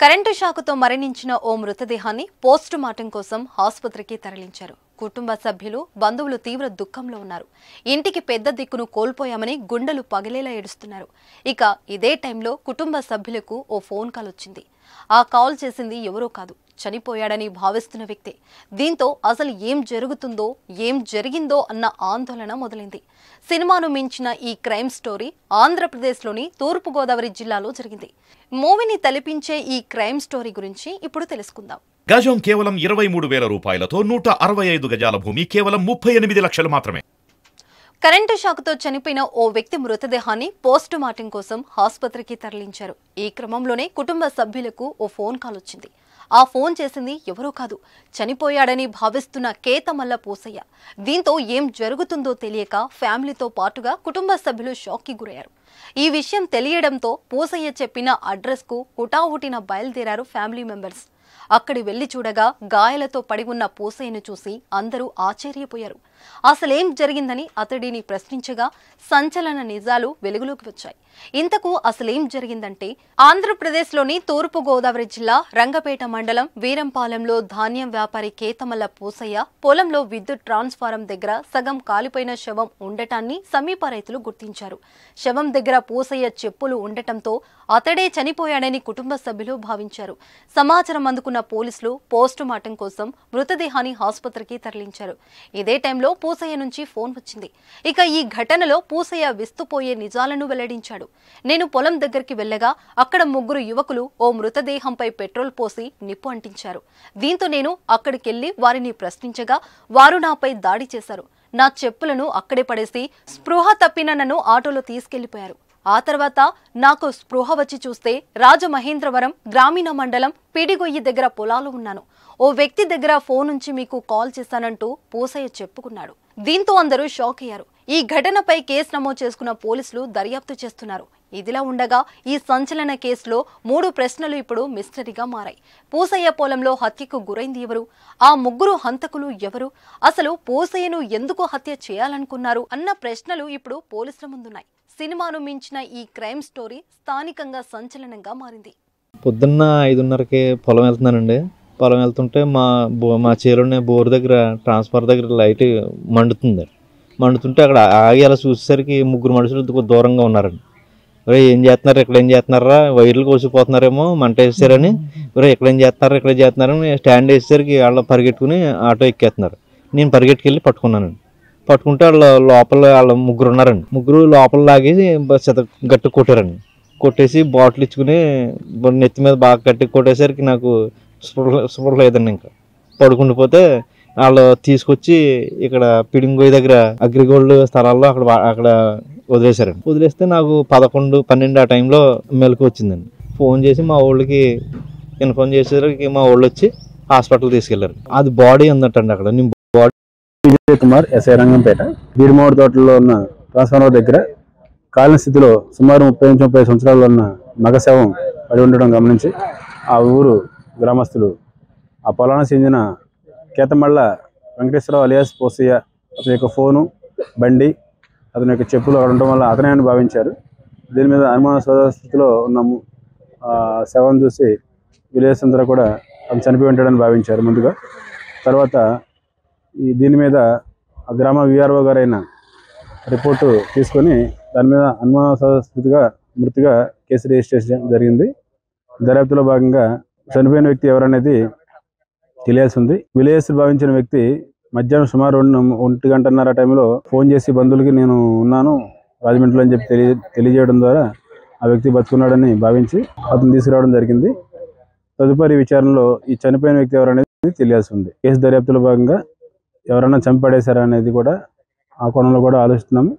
Current షాకుతో మరణించిన ఓ మృతదేహాన్ని postmortem కోసం ఆసుపత్రికి తరలించారు. కుటుంబ సభ్యులు బంధువులు తీవ్ర దుఃఖంలో ఉన్నారు. ఇంటికి పెద్ద దిక్కును కోల్పోయామని గుండెలు పగిలేలా ఏడుస్తున్నారు. ఇక ఇదే టైంలో కుటుంబ సభ్యులకు ఓ ఫోన్ కాల్ వచ్చింది. ఆ కాల్ చేసింది ఎవరో కాదు. చనిపోయాడని భావిస్తున్న వ్యక్తే. దీంతో అసలు ఏం జరుగుతుందో ఏం జరిగిందో అన్న ఆందోళన మొదలైంది. సినిమాను మించిన ఈ క్రైమ్ స్టోరీ ఆంధ్రప్రదేశ్లోని తూర్పుగోదావరి జిల్లాలో జరిగింది. మూవీని తలపించే ఈ క్రైమ్ స్టోరీ గురించి ఇప్పుడు తెలుసుకుందాం. గజం కేవలం ఇరవై మూడు వేల రూపాయలతో నూట అరవై ఐదు గజాల భూమి కేవలం ముప్పై ఎనిమిది లక్షలు మాత్రమే. కరెంటు షాక్తో చనిపోయిన ఓ వ్యక్తి మృతదేహాన్ని పోస్టు మార్టం కోసం ఆసుపత్రికి తరలించారు. ఈ క్రమంలోనే కుటుంబ సభ్యులకు ఓ ఫోన్ కాల్ వచ్చింది. ఆ ఫోన్ చేసింది ఎవరో కాదు. చనిపోయాడని భావిస్తున్న కేతమల్ల పూసయ్య. దీంతో ఏం జరుగుతుందో తెలియక ఫ్యామిలీతో పాటుగా కుటుంబ సభ్యులు షాక్కి గురయ్యారు. ఈ విషయం తెలియడంతో పూసయ్య చెప్పిన అడ్రస్కు హుటాహుటిన బయలుదేరారు ఫ్యామిలీ మెంబర్స్. అక్కడి వెళ్ళి చూడగా గాయాలతో పడి ఉన్న పూసయ్యను చూసి అందరూ ఆశ్చర్యపోయారు. అసలేం జరిగిందని అతడిని ప్రశ్నించగా సంచలన నిజాలు వెలుగులోకి వచ్చాయి. ఇంతకు అసలేం జరిగిందంటే ఆంధ్రప్రదేశ్లోని తూర్పు గోదావరి జిల్లా రంగపేట మండలం వీరంపాలెంలో ధాన్యం వ్యాపారి కేతమల్ల పూసయ్య పొలంలో విద్యుత్ ట్రాన్స్ఫారం దగ్గర సగం కాలిపోయిన శవం ఉండటాన్ని సమీప రైతులు గుర్తించారు. శవం దగ్గర పూసయ్య చెప్పులు ఉండటంతో అతడే చనిపోయాడని కుటుంబ సభ్యులు భావించారు. సమాచారం అందుకున్న పోలీసులు పోస్టుమార్టం కోసం మృతదేహాన్ని ఆసుపత్రికి తరలించారు. ఇదే టైంలో పూసయ్య నుంచి ఫోన్ వచ్చింది. ఇక ఈ ఘటనలో పూసయ్య విస్తుపోయే నిజాలను వెల్లడించాడు. నేను పొలం దగ్గరికి వెళ్ళగా అక్కడ ముగ్గురు యువకులు ఓ మృతదేహంపై పెట్రోల్ పోసి నిప్పు అంటించారు. దీంతో నేను అక్కడికెళ్ళి వారిని ప్రశ్నించగా వారు నాపై దాడి చేశారు. నా చెప్పులను అక్కడే పడేసి స్పృహ తప్పిన నన్ను ఆటోలో తీసుకెళ్ళిపోయారు. ఆ తర్వాత నాకు స్పృహ వచ్చి చూస్తే రాజమహేంద్రవరం గ్రామీణ మండలం పిడిగొయ్యి దగ్గర పొలాలు ఉన్నాను. ఓ వ్యక్తి దగ్గర ఫోన్ నుంచి మీకు కాల్ చేశానంటూ పూసయ్య చెప్పుకున్నాడు. దీంతో అందరూ షాక్ అయ్యారు. ఈ ఘటనపై కేసు నమోదు చేసుకున్న పోలీసులు దర్యాప్తు చేస్తున్నారు. ఇదిలా ఉండగా ఈ సంచలన కేసులో మూడు ప్రశ్నలు ఇప్పుడు మిస్టరీగా మారాయి. పూసయ్య పొలంలో హత్యకు గురైంది ఎవరు? ఆ ముగ్గురు హంతకులు ఎవరు? అసలు పూసయ్యను ఎందుకు హత్య చేయాలనుకున్నారు? అన్న ప్రశ్నలు ఇప్పుడు పోలీసుల ముందున్నాయి. సినిమాను మించిన ఈ క్రైమ్ స్టోరీ స్థానికంగా సంచలనంగా మారింది. పొద్దున్న ఐదున్నరకి పొలం వెళ్తున్నానండి. పొలం వెళ్తుంటే మా బో మా చేలోనే బోర్ దగ్గర ట్రాన్స్ఫర్ దగ్గర లైట్ మండుతుంది. మండుతుంటే అక్కడ ఆగి అలా చూసేసరికి ముగ్గురు మనుషులు దూరంగా ఉన్నారండి. ఒరే ఏం చేస్తున్నారు? ఇక్కడ ఏం చేస్తున్నారా? వైర్లు కోసిపోతున్నారేమో మంట వేసారని ఒరే ఇక్కడ ఏం చేస్తున్నారు? ఇక్కడ ఏం చేస్తున్నారని స్టాండ్ వేసేసరికి వాళ్ళు పరిగెట్టుకుని ఆటో ఎక్కేస్తున్నారు. నేను పరిగెట్టుకెళ్ళి పట్టుకున్నానండి. పట్టుకుంటే వాళ్ళ లోపల వాళ్ళ ముగ్గురు ఉన్నారండి. ముగ్గురు లోపల లాగి చెత గట్టి కొట్టారండి. కొట్టేసి బాటిల్ ఇచ్చుకుని నెత్తి మీద బాగా గట్టి కొట్టేసరికి నాకు స్పృహ స్పృహ లేదండి ఇంకా. పడుకుండిపోతే వాళ్ళు తీసుకొచ్చి ఇక్కడ పిడింగోయ్ దగ్గర అగ్రిగోల్డ్ స్థలాల్లో అక్కడ అక్కడ వదిలేశారండి. వదిలేస్తే నాకు పదకొండు పన్నెండు ఆ టైంలో మెలకు వచ్చిందండి. ఫోన్ చేసి మా ఊళ్ళకి ఇన్ఫార్మ్ చేసేసరికి మా ఊళ్ళు వచ్చి హాస్పిటల్ తీసుకెళ్ళారు అది బాడీ ఉందటండి అక్కడ. నేను విజయ్ కుమార్ ఎస్ఐ రంగంపేట. బీరుమౌడి తోటలో ఉన్న ట్రాన్స్ఫార్మర్ దగ్గర కాలిన స్థితిలో సుమారు ముప్పై నుంచి ముప్పై సంవత్సరాల్లో ఉన్న మగశవం పడి ఉండడం గమనించి ఆ ఊరు గ్రామస్తులు ఆ పొలానికి చెందిన కేతమళ్ళ వెంకటేశ్వరరావు అలియాస్ పోసయ్య అతని యొక్క ఫోను బండి అతని యొక్క చెప్పులు అక్కడ ఉండడం వల్ల అతనే అని భావించారు. దీని మీద అనుమానాస్పద స్థితిలో ఉన్నాము ఆ శవం చూసి విలేజ్ అందరూ కూడా అతను చనిపోయి ఉంటాడని భావించారు ముందుగా. తర్వాత ఈ దీని మీద ఆ గ్రామ విఆర్ఓ గారైన రిపోర్టు తీసుకొని దాని మీద అనుమానాస్పదిగా మృతిగా కేసు రిజిస్టర్ చేయడం జరిగింది. దర్యాప్తులో భాగంగా చనిపోయిన వ్యక్తి ఎవరనేది తెలియాల్సి ఉంది భావించిన వ్యక్తి మధ్యాహ్నం సుమారు రెండు ఒంటి గంటన్నర టైంలో ఫోన్ చేసి బంధువులకి నేను ఉన్నాను రాజమండ్రిలో అని చెప్పి తెలియ తెలియజేయడం ద్వారా ఆ వ్యక్తి బతుకున్నాడని భావించి అతను తీసుకురావడం జరిగింది. తదుపరి విచారణలో ఈ చనిపోయిన వ్యక్తి ఎవరనేది తెలియాల్సి ఉంది. కేసు దర్యాప్తులో భాగంగా ఎవరైనా చంపడేశారా అనేది కూడా ఆ కోణంలో కూడా ఆలోచిస్తున్నాము.